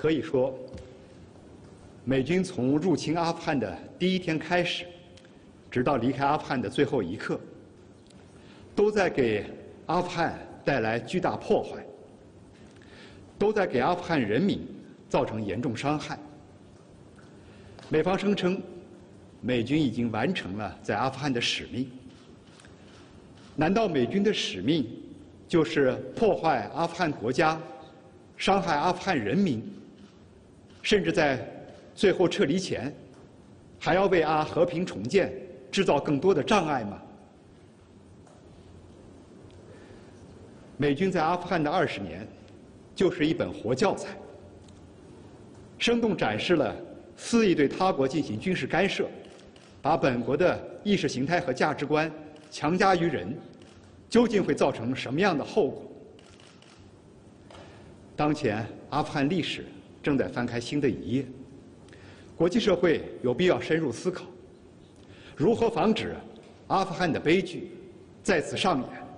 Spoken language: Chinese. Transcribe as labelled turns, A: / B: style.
A: 可以说，美军从入侵阿富汗的第一天开始，直到离开阿富汗的最后一刻，都在给阿富汗带来巨大破坏，都在给阿富汗人民造成严重伤害。美方声称，美军已经完成了在阿富汗的使命。难道美军的使命就是破坏阿富汗国家、伤害阿富汗人民，甚至在最后撤离前，还要为阿和平重建制造更多的障碍吗？美军在阿富汗的二十年，就是一本活教材，生动展示了肆意对他国进行军事干涉，把本国的意识形态和价值观强加于人。究竟会造成什么样的后果？当前阿富汗历史正在翻开新的一页，国际社会有必要深入思考，如何防止阿富汗的悲剧再次上演。